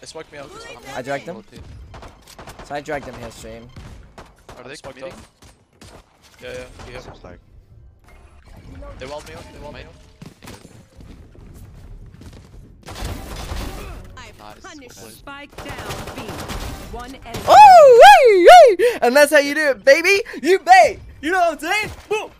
They smoked me out. I dragged them. So I dragged them here stream. Are they Smoked meeting? off. Yeah, yeah. yeah. Seems like. They walled me up. They walled me up. Nice. punish Spike down B. One enemy. Oh, hey, hey! And that's how you do it, baby. You bait. You know what I'm saying? Boom.